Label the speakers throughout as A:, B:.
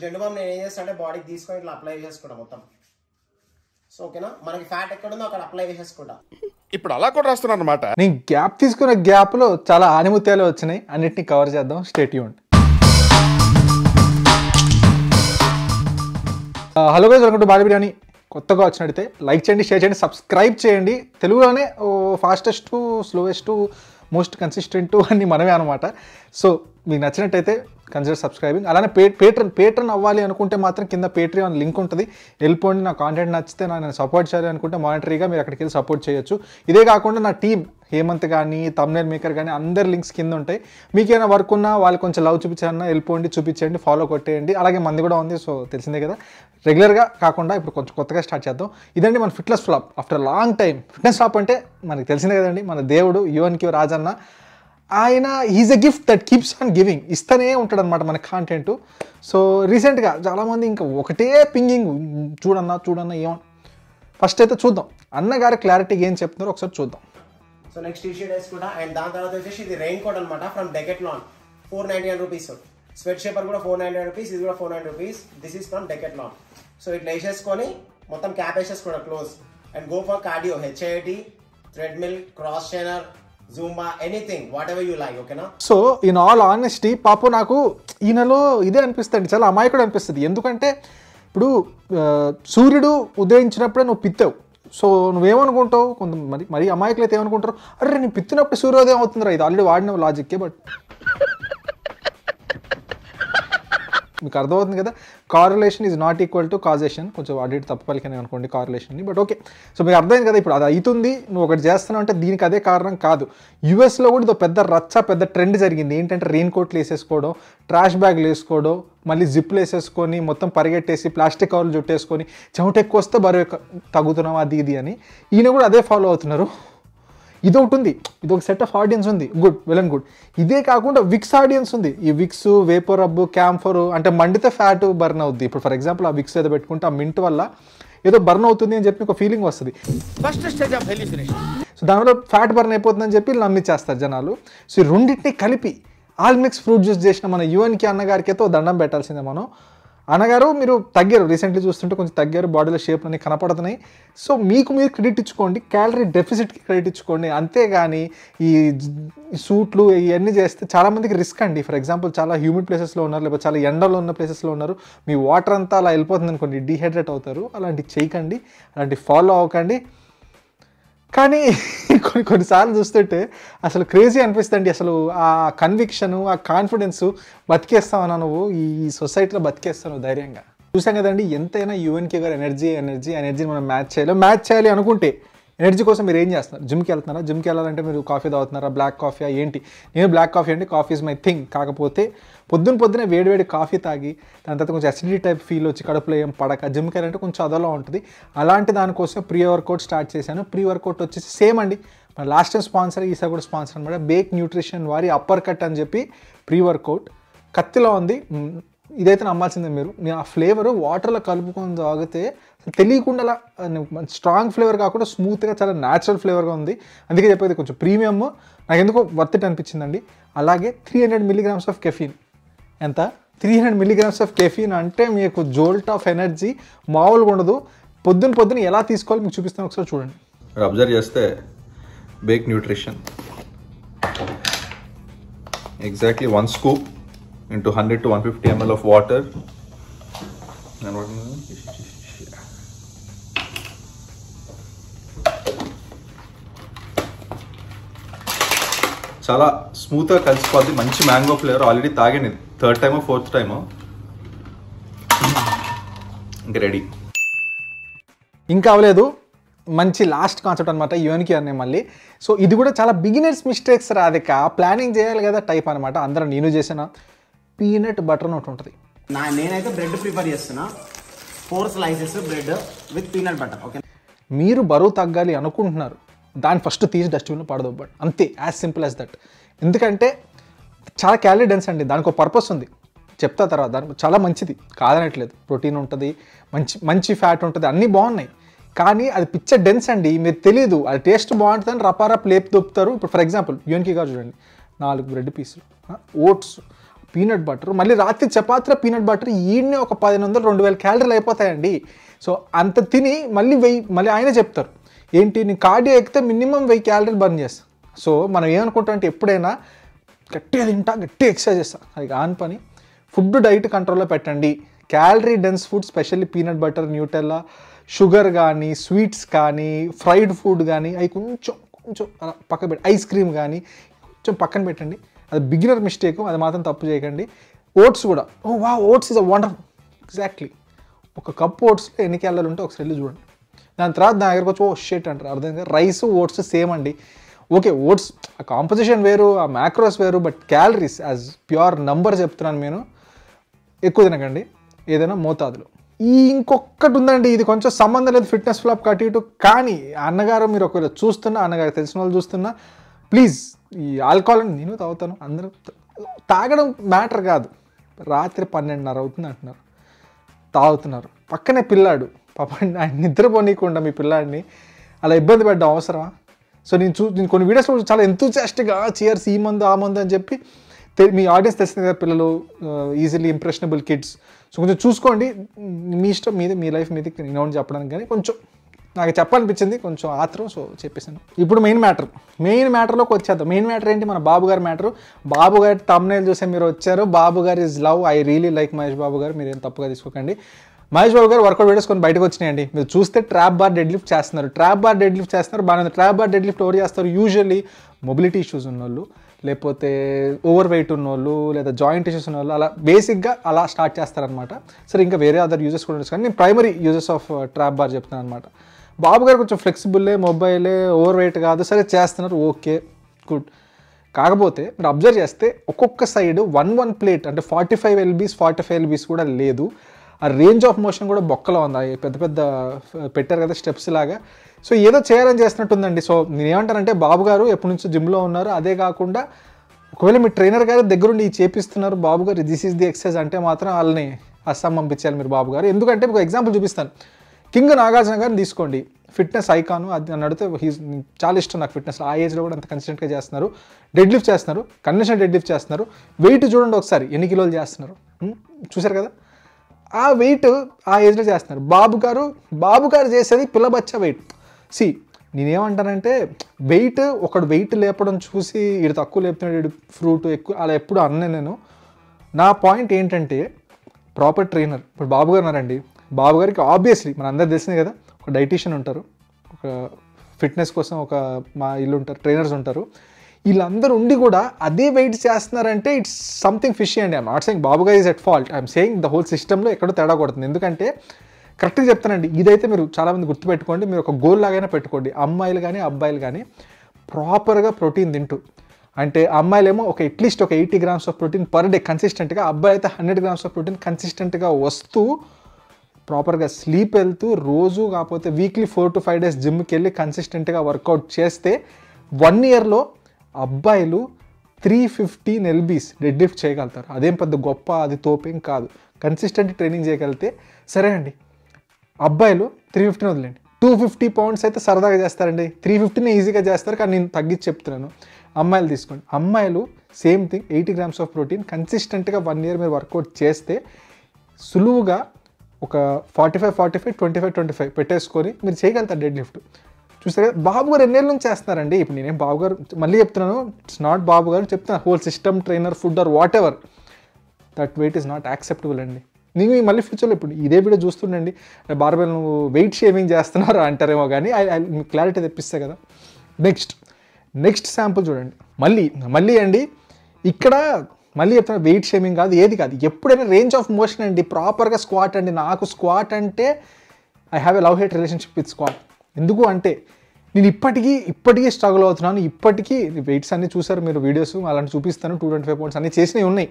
A: Zandu balm నేను ఏం చేస్తా అంటే బాడీకి తీసుకొని ఇట్లా అప్లై చేసుకుంటా మొత్తం. సో ఓకేనా మనకి ఫ్యాట్ ఎక్కడ ఉందో అక్కడ అప్లై చేసేసుకుంటా.
B: ఇప్పుడు అలా కూడా రాస్తున్నాను అనమాట
C: నేను గ్యాప్ తీసుకున్న గ్యాప్లో చాలా ఆనిముత్యాలు వచ్చినాయి. అన్నిటిని కవర్ చేద్దాం. State Yoon hello guys welcome to body biryani కొత్తగా వచ్చినట్టయితే లైక్ చేయండి షేర్ చేయండి సబ్స్క్రైబ్ చేయండి. తెలుగులోనే ఫాస్టెస్ట్ స్లోయెస్ట్ మోస్ట్ కన్సిస్టెంట్ అన్ని మనమే అనమాట సో మీకు నచ్చినట్టయితే కన్సిడర్ సబ్స్క్రైబింగ్. అలానే పే పేట్రన్ పేట్రన్ అవ్వాలి అనుకుంటే మాత్రం కింద పేట్రియన్ లింక్ ఉంటుంది. వెళ్ళిపోండి నా కాంటెంట్ నచ్చితే నన్ను సపోర్ట్ చేయాలి అనుకుంటే మానిటరీగా మీరు అక్కడికి వెళ్ళి సపోర్ట్ చేయొచ్చు. ఇదే కాకుండా నా టీం హేమంత్ కానీ తమ్నేల్ మేకర్ కానీ అందరి లింక్స్ కింద ఉంటాయి. మీకు ఏమైనా వర్క్ ఉన్నా వాళ్ళు కొంచెం లవ్ చూపించాలన్నా వెళ్ళిపోండి చూపించండి ఫాలో కొట్టేయండి. అలాగే మంది కూడా ఉంది సో తెలిసిందే కదా. రెగ్యులర్గా కాకుండా ఇప్పుడు కొంచెం కొత్తగా స్టార్ట్ చేద్దాం. ఇదండి మన fitness flop after long time fitness flop అంటే మనకి తెలిసిందే కదండి మన దేవుడు యువన్ క్యూ రాజన్న ఆయన is a gift that keeps on giving ఇస్తూనే ఉంటాడు అనమాట మన కాంటెంట్ సో రీసెంట్గా చాలామంది ఇంకా ఒకటే పింగింగ్ చూడన్నా చూడన్నా ఏమన్నా ఫస్ట్ అయితే చూద్దాం. అన్నగారు క్లారిటీ ఏం చెప్తున్నారో ఒకసారి చూద్దాం.
A: సో నెక్స్ట్ టీ షర్ట్ వేసుకుంటా అండ్ దాని తర్వాత వచ్చేసి ఇది రెయిన్ కోట్ అనమాట from Decathlon four ninety nine rupees sweat shaper కూడా ఫోర్ నైంటీ నైన్ రూపీస్ ఇది కూడా four nine rupees this is from Decathlon so ఇట్లా వేసేసుకొని మొత్తం cap వేసేసుకోవడం close and go for cardio HIIT treadmill cross trainer Zumba anything whatever you like ఓకేనా
C: so in all honesty పాపం నాకు ఈయనలో ఇదే అనిపిస్తుంది చాలా అమాయకుడు అనిపిస్తుంది. ఎందుకంటే ఇప్పుడు సూర్యుడు ఉదయించినప్పుడే నువ్వు పిత్తావు. సో నువ్వేమనుకుంటావు? కొంత మరి మరి అమాయకులు అయితే ఏమనుకుంటారు? అరే నేను పిత్తినప్పుడు సూర్యోదయం అవుతుందిరా ఇది ఆల్రెడీ వాడిన లాజిక్కే బట్ మీకు అర్థమవుతుంది కదా? Correlation is not equal to causation కొంచెం అడిట్ తప్పు పలికనే అనుకోండి కార్రిలేషన్ బట్ ఓకే సో మీకు అర్థమైంది కదా? ఇప్పుడు అది అవుతుంది నువ్వు ఒకటి చేస్తున్నావు అంటే దీనికి అదే కారణం కాదు. యూఎస్లో కూడా ఇదో పెద్ద రచ్చ పెద్ద ట్రెండ్ జరిగింది. ఏంటంటే రెయిన్ కోట్లు వేసేసుకోవడం ట్రాష్ బ్యాగ్లు వేసుకోవడం మళ్ళీ జిప్లు వేసేసుకొని మొత్తం పరిగెట్టేసి ప్లాస్టిక్ కవర్లు చుట్టేసుకొని చెమట ఎక్కువ వస్తే బరువు తగ్గుతున్నాం అది ఇది అని. ఈయన కూడా అదే ఫాలో అవుతున్నారు. ఇది ఒకటి ఉంది ఇది ఒక సెట్ ఆఫ్ ఆడియన్స్ ఉంది. గుడ్ వెల్ అండ్ గుడ్ ఇదే కాకుండా విక్స్ ఆడియన్స్ ఉంది. ఈ విక్స్ వేపర్ రబ్బు క్యాంఫర్ అంటే మండితే ఫ్యాట్ బర్న్ అవుద్ది. ఇప్పుడు ఫర్ ఎగ్జాంపుల్ ఆ విక్స్ ఏదో పెట్టుకుంటే ఆ మింట్ వల్ల ఏదో బర్న్ అవుతుంది అని చెప్పి ఒక ఫీలింగ్ వస్తుంది.
B: ఫస్ట్ స్టేజ్ ఆఫ్
C: సో దానివల్ల ఫ్యాట్ బర్న్ అయిపోతుందని చెప్పి నమ్మిచ్చేస్తారు జనాలు. సో ఈ రెండింటిని కలిపి ఆల్ మిక్స్ ఫ్రూట్ జ్యూస్ చేసిన మన యువన్కి అన్నగారికి అయితే దండం పెట్టాల్సిందే మనం. అనగారు మీరు తగ్గారు. రీసెంట్లీ చూస్తుంటే కొంచెం తగ్గారు. బాడీలో షేప్ అన్ని కనపడుతున్నాయి. సో మీకు మీరు క్రెడిట్ ఇచ్చుకోండి. క్యాలరీ డెఫిసిట్కి క్రెడిట్ ఇచ్చుకోండి. అంతేగాని ఈ ఈ సూట్లు ఇవన్నీ చేస్తే చాలామందికి రిస్క్ అండి. ఫర్ ఎగ్జాంపుల్ చాలా హ్యూమిడ్ ప్లేసెస్లో ఉన్నారు లేకపోతే చాలా ఎండలో ఉన్న ప్లేసెస్లో ఉన్నారు. మీ వాటర్ అంతా అలా వెళ్ళిపోతుంది అనుకోండి. డిహైడ్రేట్ అవుతారు. అలాంటివి చేయకండి. అలాంటివి ఫాలో అవ్వకండి. కానీ కొన్ని కొన్నిసార్లు చూస్తుంటే అసలు క్రేజీ అనిపిస్తుంది అసలు ఆ కన్విక్షను ఆ కాన్ఫిడెన్సు బతికేస్తావన్నా నువ్వు? ఈ సొసైటీలో బతికేస్తావు ధైర్యంగా. చూసాం కదండి ఎంతైనా యూఎన్కే గారు ఎనర్జీ ఎనర్జీ ఎనర్జీని మనం మ్యాచ్ చేయాలి. మ్యాచ్ చేయాలి అనుకుంటే ఎనర్జీ కోసం మీరు ఏం చేస్తున్నారు? జిమ్కి వెళ్తున్నారా? జిమ్కి వెళ్ళాలంటే మీరు కాఫీ తాగుతున్నారా? బ్లాక్ కాఫీ ఏంటి? నేను బ్లాక్ కాఫీ అంటే కాఫీ ఇస్ మై థింగ్ కాకపోతే పొద్దున పొద్దునే వేడివేడి కాఫీ తాగి దాని తర్వాత కొంచెం అసిడిటీ టైప్ ఫీల్ వచ్చి కడుపులో ఏం పడక జిమ్కి వెళ్ళాలంటే కొంచెం అదలో ఉంటుంది. అలాంటి దానికోసం ప్రీ వర్కౌట్ స్టార్ట్ చేశాను. ప్రీ వర్కౌట్ వచ్చేసి సేమ్ అండి. మన లాస్ట్ టైం స్పాన్సర్ ఈసారి కూడా స్పాన్సర్ అనమాట. బేక్ న్యూట్రిషన్ వారి అప్పర్ కట్ అని చెప్పి ప్రీ వర్కౌట్. కత్తిలో ఉంది. ఇదైతే నమ్మాల్సిందే మీరు. నేను ఆ ఫ్లేవర్ వాటర్లో కలుపుకొని తాగితే తెలియకుండా అలా, స్ట్రాంగ్ ఫ్లేవర్ కాకుండా స్మూత్గా చాలా న్యాచురల్ ఫ్లేవర్గా ఉంది. అందుకే చెప్పేది కొంచెం ప్రీమియం నాకు ఎందుకో వర్త్ ఇట్ అనిపించిందండి. అలాగే three hundred milligrams of caffeine ఎంత? Three hundred milligrams of caffeine అంటే మీకు జోల్ట్ ఆఫ్ ఎనర్జీ మామూలుగా ఉండదు. పొద్దున పొద్దున ఎలా తీసుకోవాలి మీకు చూపిస్తాను ఒకసారి చూడండి.
D: అబ్జర్వ్ చేస్తే bake nutrition exactly one scoop into hundred to one fifty ML of water చాలా స్మూత్గా కలిసిపోద్ది. మంచి మ్యాంగో ఫ్లేవర్ ఆల్రెడీ తాగాను ఇది థర్డ్ టైమో ఫోర్త్ టైమో ఇంకా రెడీ
C: ఇంకా అవ్వలేదు. మంచి లాస్ట్ కాన్సెప్ట్ అనమాట యువన్కి అనే మళ్ళీ. సో ఇది కూడా చాలా బిగినర్స్ మిస్టేక్స్ రాదిక ప్లానింగ్ చేయాలి కదా టైప్ అనమాట అందరం నేను చేసిన పీనట్ బటర్ ఒకటి ఉంటుంది.
A: నా నేనైతే బ్రెడ్ ప్రిఫర్ చేస్తున్నా. Four slices bread with peanut butter okay
C: మీరు బరువు తగ్గాలి అనుకుంటున్నారు. దాన్ని ఫస్ట్ తీసి డస్ట్బిన్లో పడదొబ్బండి అంతే యాజ్ సింపుల్ యాజ్ దట్ ఎందుకంటే చాలా క్యాలరీ డెన్స్ అండి దానికి ఒక పర్పస్ ఉంది. చెప్తా తర్వాత దానికి చాలా మంచిది కాదనట్లేదు. ప్రోటీన్ ఉంటుంది మంచి మంచి ఫ్యాట్ ఉంటుంది అన్నీ బాగున్నాయి. కానీ అది పిచ్చ డెన్స్ అండి మీరు తెలియదు అది టేస్ట్ బాగుంటుందని రపారప్ లేపు దొప్పుతారు ఇప్పుడు ఫర్ ఎగ్జాంపుల్ యూఎన్కి గారు చూడండి నాలుగు బ్రెడ్ పీసులు ఓట్స్ పీనట్ బటర్ మళ్ళీ రాత్రి చపాతీలో పీనట్ బటర్ ఈడనే ఒక పదిహేను వందలు రెండు వేల క్యాలరీలు అయిపోతాయండి. సో అంత తిని మళ్ళీ వెయ్యి మళ్ళీ ఆయన చెప్తారు. ఏంటి నీ కార్డియో ఎక్కితే మినిమం వెయ్యి క్యాలరీలు బర్న్ చేస్తా. సో మనం ఏమనుకుంటాం అంటే ఎప్పుడైనా గట్టిగా తింటా గట్టిగా ఎక్సర్సైజ్ చేస్తా. అది కాని పని. ఫుడ్ డైట్ కంట్రోల్లో పెట్టండి. Calorie dense food specially peanut butter Nutella sugar కానీ స్వీట్స్ కానీ ఫ్రైడ్ ఫుడ్ కానీ అవి కొంచెం కొంచెం అలా పక్కన పెట్టి ఐస్ క్రీమ్ కానీ కొంచెం పక్కన పెట్టండి. అది బిగినర్ మిస్టేక్ అది మాత్రం తప్పు చేయకండి. ఓట్స్ కూడా. ఓ వా oats is a wonder exactly. ఒక కప్ ఓట్స్లో ఎన్ని క్యాలరీలు ఉంటే ఒకసారి వెళ్ళి చూడండి. దాని తర్వాత దాని దగ్గరకు వచ్చి ఓ షేట్ అంటారు. అర్థం రైస్ ఓట్స్ సేమ్ అండి. ఓకే ఓట్స్ ఆ కాంపోజిషన్ వేరు ఆ మ్యాక్రోస్ వేరు but calories as pure number చెప్తున్నాను నేను. ఎక్కువ తినకండి. ఏదైనా మోతాదులో. ఈ ఇంకొకటి ఉందండి ఇది కొంచెం సంబంధం లేదు ఫిట్నెస్ ఫ్లాప్ కట్ ఇటు. కానీ అన్నగారు మీరు ఒకవేళ చూస్తున్నా అన్నగారు తెలిసిన వాళ్ళు చూస్తున్నా ప్లీజ్ ఈ ఆల్కహాల్ అని నేను తాగుతాను. అందరూ తాగడం మ్యాటర్ కాదు. రాత్రి పన్నెండున్నర అవుతుంది అంటున్నారు. తాగుతున్నారు. పక్కనే పిల్లాడు. పాపం ఆయన నిద్రపోనీయకుండా మీ పిల్లాడిని అలా ఇబ్బంది పెట్టడం అవసరమా? సో నేను చూ నేను కొన్ని వీడియోస్లో చాలా ఎంతూజియాస్టిక్గా చీయర్స్ ఈ మందు ఆ మందు అని చెప్పి మీ ఆడియన్స్ తెలిసింది కదా పిల్లలు ఈజీలీ ఇంప్రెషనబుల్ కిడ్స్ సో కొంచెం చూసుకోండి. మీ ఇష్టం మీద మీ లైఫ్ మీద నేను అవును చెప్పడానికి కానీ కొంచెం నాకు చెప్పాలనిపించింది కొంచెం ఆత్రం సో చెప్పేసాను ఇప్పుడు మెయిన్ మ్యాటర్. మెయిన్ మ్యాటర్లోకి వచ్చేద్దాం. మెయిన్ మ్యాటర్ ఏంటి? మన బాబు గారి మ్యాటర్. బాబు గారి తమ్నేల్ చూసే మీరు వచ్చారు. బాబు గారి is love I really like Mahesh Babu గారు. మీరు ఏం తప్పుగా తీసుకోకండి. మహేష్ బాబు గారు వర్కౌట్ వీడియోస్ కొన్ని బయటకు వచ్చినాయండి. మీరు చూస్తే ట్రాప్ బార్ డెడ్ లిఫ్ట్ చేస్తున్నారు. ట్రాప్ బార్ డెడ్ లిఫ్ట్ చేస్తున్నారు. బాగానే ట్రాప్ బార్ డెడ్ లిఫ్ట్ ఎవరు చేస్తారు? యూజువల్లీ మొబిలిటీ ఇష్యూస్ ఉన్నోళ్ళు లేకపోతే ఓవర్ వెయిట్ ఉన్నోళ్ళు లేదా జాయింట్ ఇష్యూస్ ఉన్నోళ్ళు అలా బేసిక్గా అలా స్టార్ట్ చేస్తారనమాట సరే ఇంకా వేరే అదర్ యూజెస్ కూడా ఉండొచ్చు. కానీ నేను primary uses of trap bar చెప్తాను అనమాట బాబు గారు కొంచెం ఫ్లెక్సిబుల్లే మొబైలే ఓవర్ వెయిట్ కాదు. సరే చేస్తున్నారు. ఓకే గుడ్ కాకపోతే మీరు అబ్జర్వ్ చేస్తే ఒక్కొక్క సైడ్ వన్ వన్ ప్లేట్ అంటే forty five lbs forty five lbs కూడా లేదు. ఆ రేంజ్ ఆఫ్ మోషన్ కూడా బొక్కలో ఉంది. పెద్ద పెద్ద పెట్టారు కదా స్టెప్స్ లాగా. సో ఏదో చేయాలని చేస్తున్నట్టుందండి. సో నేను ఏమంటానంటే బాబు గారు ఎప్పటి నుంచో జిమ్లో ఉన్నారు. అదే కాకుండా ఒకవేళ మీ ట్రైనర్ గారు దగ్గరుండి చేపిస్తున్నారు బాబు గారు దిస్ ఈజ్ ది ఎక్సర్సైజ్ అంటే మాత్రం వాళ్ళని అస్సాం పంపించాలి మీరు బాబు గారు. ఎందుకంటే మీకు ఎగ్జాంపుల్ చూపిస్తాను. కింగ్ నాగార్జున గారిని తీసుకోండి. ఫిట్నెస్ ఐకాను అది నన్ను అడిగితే హీస్ చాలా ఇష్టం నాకు ఫిట్నెస్. ఆ ఏజ్లో కూడా అంత కన్సిస్టెంట్గా చేస్తున్నారు. డెడ్ లిఫ్ట్ చేస్తున్నారు. కండిషన్ డెడ్ లిఫ్ట్ చేస్తున్నారు. వెయిట్ చూడండి ఒకసారి ఎన్ని కిలోలు చేస్తున్నారు. చూసారు చూశారు కదా? ఆ వెయిట్ ఆ ఏజ్లో చేస్తున్నారు. బాబు గారు బాబు గారు చేసేది పిల్లబచ్చ వెయిట్ సి నేనేమంటానంటే వెయిట్ ఒకడు వెయిట్ లేపడం చూసి ఇడు తక్కువ లేపుతున్నాడు ఫ్రూట్ ఎక్కువ అలా ఎప్పుడు అన్నే నేను. నా పాయింట్ ఏంటంటే ప్రాపర్ ట్రైనర్ ఇప్పుడు బాబు గారు ఉన్నారండి. బాబు గారికి ఆబ్వియస్లీ మన అందరు తెలిసింది కదా ఒక డైటీషియన్ ఉంటారు. ఒక ఫిట్నెస్ కోసం ఒక మా ఇల్లు ఉంటారు ట్రైనర్స్ ఉంటారు. వీళ్ళందరూ ఉండి కూడా అదే వెయిట్ చేస్తున్నారంటే ఇట్స్ సంథింగ్ ఫిష్ అండి. I'm not saying Babu is at fault I'm saying the whole సిస్టంలో ఎక్కడో తేడా కొడుతుంది. ఎందుకంటే కరెక్ట్గా చెప్తానండి. ఇదైతే మీరు చాలామంది గుర్తుపెట్టుకోండి. మీరు ఒక గోల్ లాగైనా పెట్టుకోండి. అమ్మాయిలు కానీ అబ్బాయిలు కానీ ప్రాపర్గా ప్రోటీన్ తింటూ. అంటే అమ్మాయిలేమో ఒక అట్లీస్ట్ ఒక eighty grams of protein per day కన్సిస్టెంట్గా అబ్బాయి అయితే హండ్రెడ్ గ్రామ్స్ ఆఫ్ ప్రోటీన్ కన్సిస్టెంట్గా వస్తూ ప్రాపర్గా స్లీప్ వెళ్తూ రోజు కాకపోతే weekly four to five days జిమ్కి వెళ్ళి కన్సిస్టెంట్గా వర్కౌట్ చేస్తే వన్ ఇయర్లో అబ్బాయిలు three fifteen lbs deadlift చేయగలుగుతారు. అదేం పెద్ద గొప్ప అది తోపేం కాదు. కన్సిస్టెంట్ ట్రైనింగ్ చేయగలిగితే సరే అండి. అబ్బాయిలు త్రీ ఫిఫ్టీన్ వదిలేండి. టూ ఫిఫ్టీ పౌండ్స్ అయితే సరదాగా చేస్తారండి. త్రీ ఫిఫ్టీనే ఈజీగా చేస్తారు కానీ నేను తగ్గించి చెప్తున్నాను. అమ్మాయిలు తీసుకోండి. అమ్మాయిలు same thing eighty grams of protein కన్సిస్టెంట్గా వన్ ఇయర్ మీరు వర్కౌట్ చేస్తే సులువుగా ఒక forty five forty five twenty five twenty five పెట్టేసుకొని మీరు చేయగలుగుతారు డెడ్ లిఫ్ట్ చూస్తారు కదా బాబు గారు ఎన్నేళ్ళ నుంచి చేస్తున్నారండి? ఇప్పుడు నేనేం బాబు గారు మళ్ళీ చెప్తున్నాను. ఇట్స్ నాట్ బాబు గారు చెప్తున్నాను whole system trainer food or whatever that weight is not acceptable అండి. నేను మళ్ళీ ఫ్యూచర్లో ఇప్పుడు ఇదే వీడియో చూస్తుండండి. బార్బెల్ నువ్వు వెయిట్ షేవింగ్ చేస్తున్నారు అంటారేమో కానీ మీకు క్లారిటీ తెప్పిస్తే కదా. నెక్స్ట్ నెక్స్ట్ శాంపుల్ చూడండి. మళ్ళీ మళ్ళీ అండి ఇక్కడ మళ్ళీ చెప్తున్నా వెయిట్ షేమింగ్ కాదు ఏది కాదు. ఎప్పుడైనా రేంజ్ ఆఫ్ మోషన్ అండి ప్రాపర్గా స్క్వాట్ అండి నాకు స్క్వాట్ అంటే I have a love hate relationship with squat ఎందుకు అంటే నేను ఇప్పటికీ ఇప్పటికీ స్ట్రగుల్ అవుతున్నాను. ఇప్పటికీ వెయిట్స్ అన్ని చూసారు మీరు వీడియోస్ అలాంటి చూపిస్తాను. టూ ట్వంటీ ఫైవ్ పాయింట్స్ అన్ని చేసినవి ఉన్నాయి.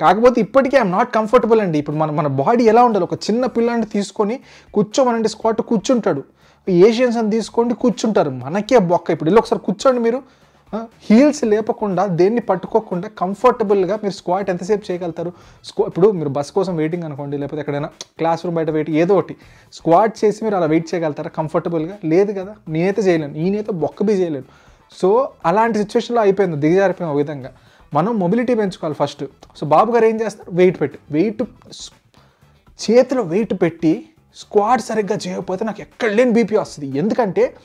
C: కాకపోతే ఇప్పటికీ ఐఎమ్ నాట్ కంఫర్టబుల్ అండి. ఇప్పుడు మన మన బాడీ ఎలా ఉండాలి? ఒక చిన్న పిల్లని తీసుకొని కూర్చోమనండి స్క్వాట్ కూర్చుంటాడు. ఏషియన్స్ అని తీసుకోండి కూర్చుంటారు. మనకే బొక్క. ఇప్పుడు వెళ్ళి ఒకసారి కూర్చోండి మీరు. హీల్స్ లేపకుండా దేన్ని పట్టుకోకుండా కంఫర్టబుల్గా మీరు స్క్వాట్ ఎంతసేపు చేయగలుగుతారు? స్క్వా ఇప్పుడు మీరు బస్ కోసం వెయిటింగ్ అనుకోండి లేకపోతే ఎక్కడైనా క్లాస్ రూమ్ బయట వెయిట్ ఏదో ఒకటి. స్క్వాట్ చేసి మీరు అలా వెయిట్ చేయగలుగుతారా? కంఫర్టబుల్గా లేదు కదా నేనైతే చేయలేను. నేనైతే బొక్క బీ చేయలేను. సో అలాంటి సిచ్యువేషన్లో అయిపోయింది దిగజారిపోయిన ఒక విధంగా. మనం మొబిలిటీ పెంచుకోవాలి ఫస్ట్ సో బాబు గారు ఏం చేస్తారు వెయిట్ పెట్టి. వెయిట్ చేతిలో వెయిట్ పెట్టి స్క్వాడ్ సరిగ్గా చేయకపోతే నాకు ఎక్కడ లేని బీపీ వస్తుంది. ఎందుకంటే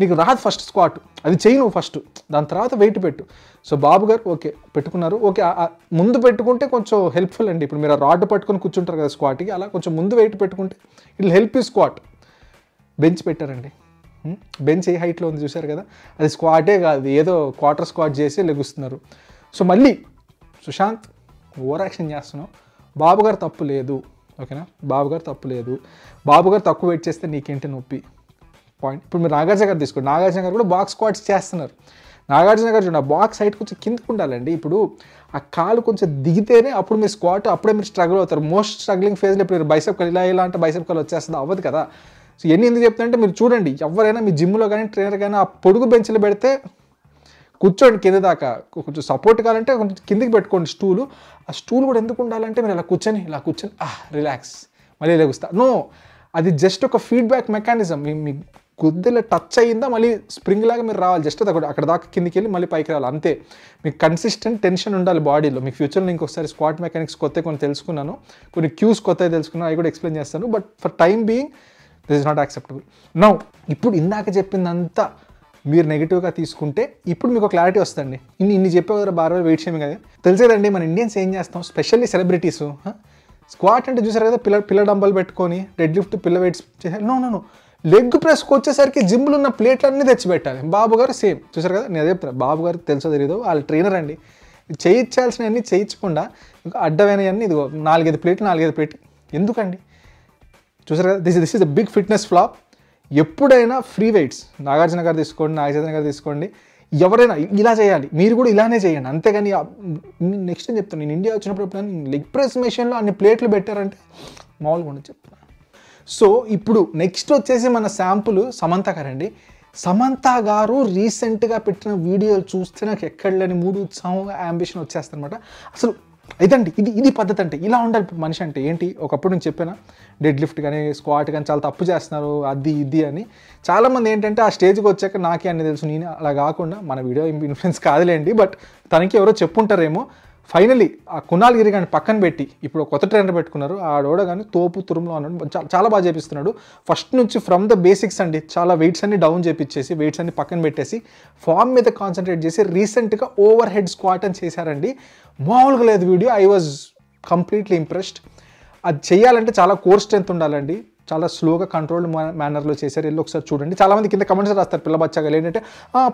C: నీకు రాదు ఫస్ట్ స్క్వాట్ అది చేయి నువ్వు ఫస్ట్ దాని తర్వాత వెయిట్ పెట్టు. సో బాబు గారు ఓకే పెట్టుకున్నారు. ఓకే ముందు పెట్టుకుంటే కొంచెం హెల్ప్ఫుల్ అండి. ఇప్పుడు మీరు ఆ రాడ్ పట్టుకొని కూర్చుంటారు కదా స్క్వాట్కి అలా కొంచెం ముందు వెయిట్ పెట్టుకుంటే it help you squat bench పెట్టారండి. బెంచ్ ఏ హైట్లో ఉంది చూశారు కదా? అది స్క్వాటే కాదు ఏదో క్వార్టర్ స్క్వాట్ చేసి లెగుస్తున్నారు. సో మళ్ళీ సుశాంత్ ఓవర్ యాక్షన్ చేస్తున్నావు. బాబుగారు తప్పు లేదు. ఓకేనా? బాబుగారు తప్పు లేదు. బాబుగారు తక్కువ వెయిట్ చేస్తే నీకేంటి నొప్పి? పాయింట్. ఇప్పుడు మీరు నాగార్జున గారు తీసుకోండి. నాగార్జున గారు కూడా బాక్స్ స్క్వాట్స్ చేస్తున్నారు. నాగార్జున గారు చూడండి బాక్స్ హైట్ కొంచెం కిందకు ఉండాలండి. ఇప్పుడు ఆ కాలు కొంచెం దిగితేనే అప్పుడు మీరు స్క్వాట్ అప్పుడే మీరు స్ట్రగుల్ అవుతారు. మోస్ట్ స్ట్రగ్లింగ్ ఫేజ్లో ఇప్పుడు మీరు బైసెప్ కల్ ఇలా ఇలా అంటే బైసెప్ కల్ వచ్చేస్తుంది అవ్వదు కదా. సో ఎన్ని ఎందుకు చెప్తానంటే మీరు చూడండి ఎవరైనా మీ జిమ్లో కానీ ట్రైనర్ కానీ ఆ పొడుగు బెంచ్లు పెడితే కూర్చోండి కింద దాకా. కొంచెం సపోర్ట్ కావాలంటే కొంచెం కిందికి పెట్టుకోండి స్టూలు. ఆ స్టూల్ కూడా ఎందుకు ఉండాలంటే మీరు ఇలా కూర్చొని ఇలా కూర్చొని రిలాక్స్. మళ్ళీ లెగుస్తా. నో అది జస్ట్ ఒక ఫీడ్బ్యాక్ మెకానిజం. మీ కొద్దిగా టచ్ అయిందా మళ్ళీ స్ప్రింగ్ లాగా మీరు రావాలి. జస్ట్ అక్కడ అక్కడ దాకా కిందికి వెళ్ళి మళ్ళీ పైకి రావాలి. అంతే. మీకు కన్సిస్టెంట్ టెన్షన్ ఉండాలి బాడీలో మీకు ఫ్యూచర్లో ఇంకొకసారి స్క్వాట్ మెకానిక్స్ కొత్త కొన్ని తెలుసుకున్నాను. కొన్ని క్యూస్ కొత్త తెలుసుకున్నాను. అవి కూడా ఎక్స్ప్లెయిన్ చేస్తాను. But for time being this is not acceptable now ఇప్పుడు ఇందాక చెప్పిందంతా మీరు నెగిటివ్గా తీసుకుంటే ఇప్పుడు మీకు క్లారిటీ వస్తుంది ఇన్ని ఇన్ని చెప్పే కదా బార్ వెయిట్ చేయము కదా తెలిసేదండి మన ఇండియన్స్ ఏం చేస్తాం? స్పెషల్లీ సెలబ్రిటీస్ స్క్వాట్ అంటే చూసారు కదా పిల్ల పిల్ల డంబల్ పెట్టుకొని డెడ్ లిఫ్ట్ పిల్ల వెయిట్స్ చేసారు నో నో నో లెగ్ ప్రెస్కి వచ్చేసరికి జిమ్లో ఉన్న ప్లేట్లన్నీ తెచ్చిపెట్టాలి. బాబు గారు సేమ్. చూసారు కదా? నేను అదే చెప్తాను బాబు తెలుసో తెలియదు వాళ్ళ ట్రైనర్ అండి. చేయించాల్సినవన్నీ చేయించకుండా అడ్డమైనవన్నీ ఇదిగో నాలుగైదు ప్లేట్లు నాలుగైదు ప్లేట్ ఎందుకండి? చూసారు కదా? This this is the big fitness flop ఎప్పుడైనా ఫ్రీ వెయిట్స్ నాగార్జున గారు తీసుకోండి నాగచైతన్య గారు తీసుకోండి ఎవరైనా ఇలా చేయాలి. మీరు కూడా ఇలానే చేయండి. అంతేగాని నెక్స్ట్ నేను చెప్తాను నేను ఇండియా వచ్చినప్పుడు ఎప్పుడైనా లెగ్ ప్రెస్ మెషిన్లో అన్ని ప్లేట్లు పెట్టారంటే మామూలుగా ఉండదు. చెప్తాను సో ఇప్పుడు నెక్స్ట్ వచ్చేసి మన శాంపుల్ సమంత గారండి. సమంత గారు రీసెంట్గా పెట్టిన వీడియోలు చూస్తే నాకు ఎక్కడలేని మూడు ఉత్సాహం అంబిషన్ వచ్చేస్తారనమాట అసలు ఇదండి ఇది ఇది పద్ధతి అంటే ఇలా ఉండాలి. మనిషి అంటే ఏంటి? ఒకప్పుడు నేను చెప్పాను డెడ్ లిఫ్ట్ కానీ స్క్వాట్ కానీ చాలా తప్పు చేస్తున్నారు అది ఇది అని. చాలామంది ఏంటంటే ఆ స్టేజ్కి వచ్చాక నాకే అన్ని తెలుసు నేను అలా కాకుండా మన వీడియో ఇన్ఫ్లుయెన్స్ కాదులేండి బట్ తనకి ఎవరో చెప్పుంటారేమో. ఫైనలీ ఆ కునాల్ గిరి కానీ పక్కన పెట్టి ఇప్పుడు కొత్త ట్రైనర్ పెట్టుకున్నారు. ఆడోడ కానీ తోపు తురుములో అన్నాడు చాలా బాగా చేపిస్తున్నాడు. ఫస్ట్ నుంచి ఫ్రమ్ ద బేసిక్స్ అండి చాలా వెయిట్స్ అన్ని డౌన్ చేపించేసి వెయిట్స్ అన్ని పక్కన పెట్టేసి ఫామ్ మీద కాన్సన్ట్రేట్ చేసి రీసెంట్గా ఓవర్ హెడ్ స్క్వాట్ అని చేశారండి. మామూలుగా లేదు video. I was completely impressed అది చేయాలంటే చాలా కోర్ స్ట్రెంత్ ఉండాలండి. చాలా స్లోగా కంట్రోల్డ్ మేనర్లో చేశారు. వెళ్ళి ఒకసారి చూడండి. చాలామంది కింద కమెంట్స్ రాస్తారు పిల్ల బచ్చాగా. ఏంటంటే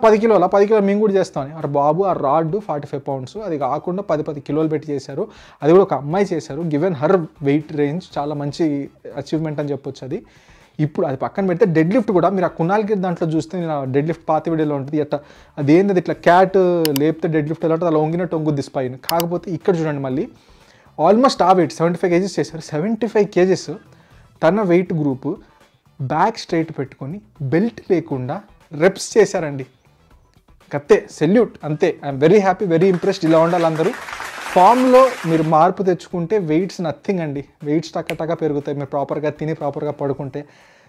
C: పది కిలోల? పది కిలో మేము కూడా చేస్తామని అటు బాబు ఆ రాడ్ ఫార్టీ ఫైవ్ పౌండ్స్ అది కాకుండా పది పది కిలోలు పెట్టి చేశారు. అది కూడా ఒక అమ్మాయి చేశారు. గివెన్ హర్ వెయిట్ రేంజ్ చాలా మంచి అచీవ్మెంట్ అని చెప్పొచ్చు అది. ఇప్పుడు అది పక్కన పెడితే డెడ్ లిఫ్ట్ కూడా మీరు ఆ కునాల్కి దాంట్లో చూస్తే నేను డెడ్ లిఫ్ట్ పాత వీడియోలో ఉంటుంది. అది అదేంది ఇట్లా క్యాట్ లేపితే డెడ్ లిఫ్ట్ ఎలా అలా వంగినట్టు వంగుద్ది స్పైన్ కాకపోతే ఇక్కడ చూడండి మళ్ళీ. ఆల్మోస్ట్ ఆ వెయిట్ సెవెంటీ ఫైవ్ కేజీస్ చేశారు. సెవెంటీ ఫైవ్ కేజీస్ తన వెయిట్ గ్రూప్ బ్యాక్ స్ట్రైట్ పెట్టుకొని బెల్ట్ లేకుండా రెప్స్ చేశారండి. కత్తే సెల్యూట్ అంతే. I'm very happy very impressed ఇలా ఉండాలి అందరూ. ఫామ్లో మీరు మార్పు తెచ్చుకుంటే వెయిట్స్ నథింగ్ అండి. వెయిట్స్ టక్క పెరుగుతాయి. మీరు ప్రాపర్గా తిని ప్రాపర్గా పడుకుంటే.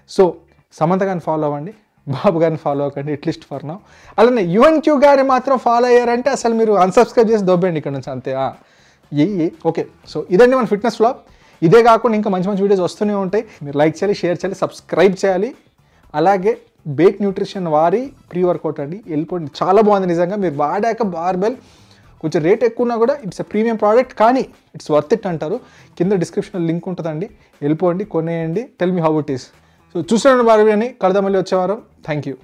C: సో సమంత గారిని ఫాలో అవ్వండి. బాబు గారిని ఫాలో అవ్వకండి అట్లీస్ట్ ఫర్ నౌ అలానే యువన్ క్యూ గారిని మాత్రం ఫాలో అయ్యారంటే అసలు మీరు అన్సబ్స్క్రైబ్ చేసి దొబ్బండి ఇక్కడ నుంచి అంతే. ఏ ఏ. ఓకే సో ఇదండి మన ఫిట్నెస్ ఫ్లాప్ ఇదే కాకుండా ఇంకా మంచి మంచి వీడియోస్ వస్తూనే ఉంటాయి. మీరు లైక్ చేయాలి షేర్ చేయాలి సబ్స్క్రైబ్ చేయాలి. అలాగే బేక్ న్యూట్రిషన్ వారి ప్రీ వర్కౌట్ అండి. వెళ్ళిపోండి. చాలా బాగుంది నిజంగా. మీరు వాడాక బార్బెల్ కొంచెం రేట్ ఎక్కువ ఉన్నా కూడా ఇట్స్ ఎ ప్రీమియం ప్రోడక్ట్ కానీ ఇట్స్ వర్త్ ఇట్ అంటారు. కింద డిస్క్రిప్షన్లో లింక్ ఉంటుందండి. వెళ్ళిపోండి కొనేయండి. Tell me how it is so చూసిన బార్బీ అని. కడదామల్లి వచ్చేవారం థ్యాంక్ యూ